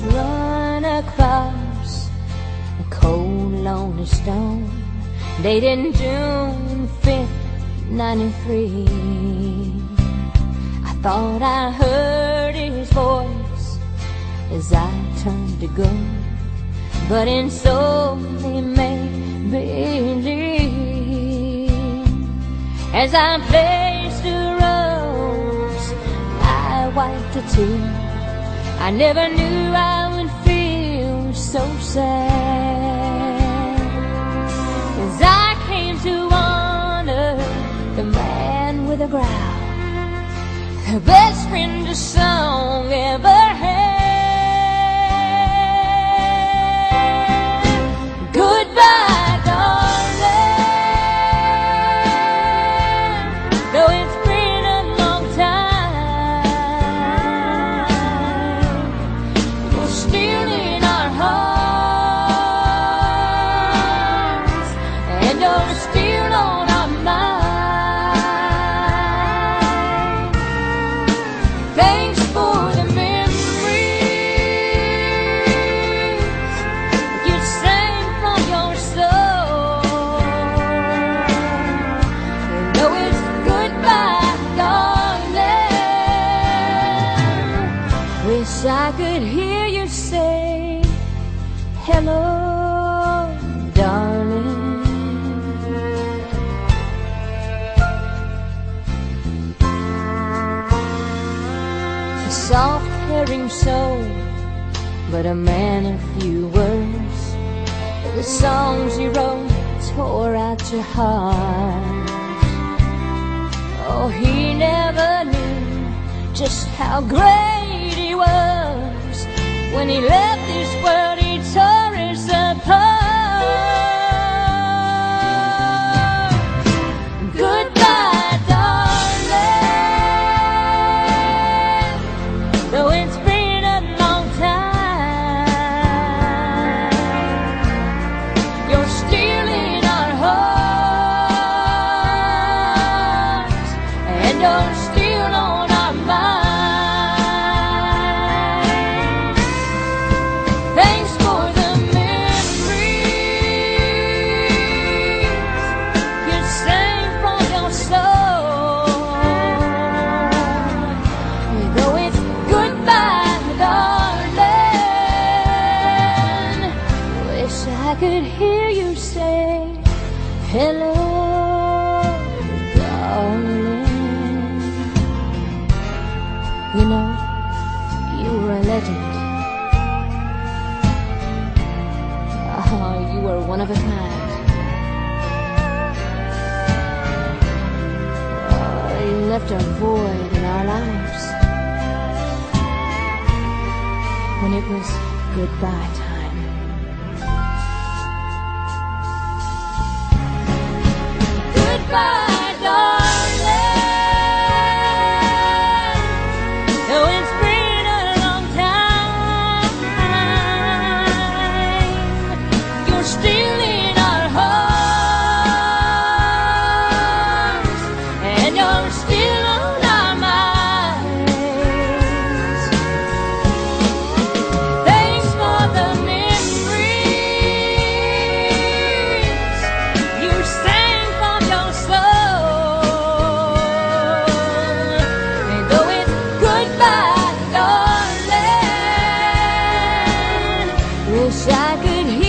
was run across a cold, lonely stone dating June 5th, 93. I thought I heard his voice as I turned to go, but in so he made believe as I placed the rose, I wiped a tear. I never knew I would feel so sad. As I came to honor the man with a growl, the best friend a song ever I could hear you say hello, darling. A soft herring soul, but a man of few words. The songs you wrote tore out your heart. Oh, he never knew just how great. When he left this world, he tore us apart. Goodbye, darling. Though it's been a long time, you're still in our hearts, and you're still on hello, darling. You know, you were a legend. Oh, you were one of a kind. You left a void in our lives when it was goodbye time. Wish I could hear.